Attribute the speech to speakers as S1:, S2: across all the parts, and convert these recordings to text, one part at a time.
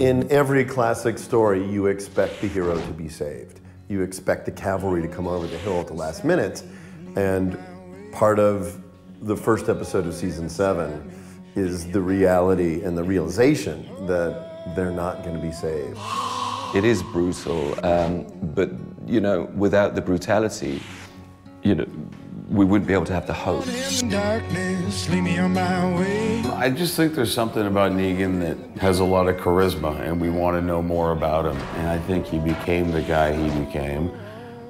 S1: In every classic story, you expect the hero to be saved. You expect the cavalry to come over the hill at the last minute. And part of the first episode of season seven is the reality and the realization that they're not going to be saved.
S2: It is brutal, um, but you know, without the brutality, you know, we wouldn't be able to have the hope.
S3: I just think there's something about Negan that has a lot of charisma, and we want to know more about him. And I think he became the guy he became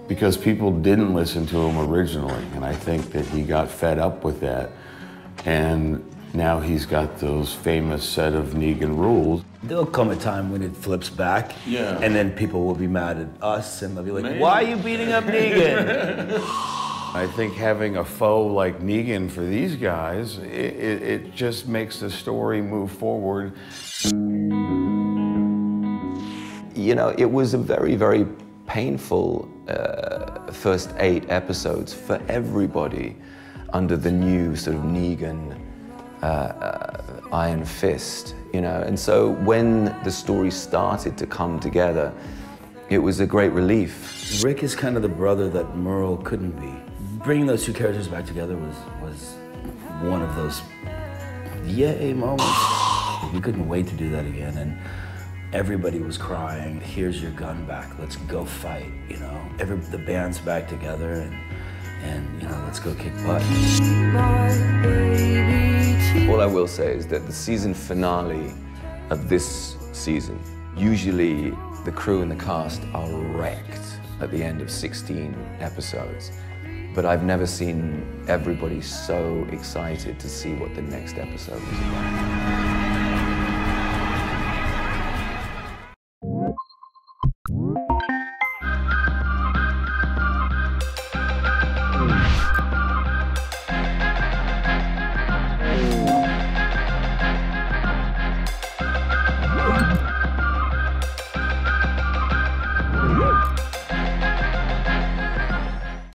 S3: because people didn't listen to him originally. And I think that he got fed up with that. And now he's got those famous set of Negan rules.
S4: There'll come a time when it flips back,
S3: Yeah.
S4: and then people will be mad at us, and they'll be like, "Why are you beating up Negan?"
S3: I think having a foe like Negan for these guys, it, it, it just makes the story move forward.
S2: You know, it was a very, very painful uh, first eight episodes for everybody under the new sort of Negan uh, uh, Iron Fist, you know. And so when the story started to come together, it was a great relief.
S4: Rick is kind of the brother that Merle couldn't be. Bringing those two characters back together was was one of those yay eh, moments. We couldn't wait to do that again, and everybody was crying. Here's your gun back. Let's go fight. You know, every the band's back together, and and you know, let's go kick butt.
S2: All I will say is that the season finale of this season, usually the crew and the cast are wrecked at the end of 16 episodes. But I've never seen everybody so excited to see what the next episode was about.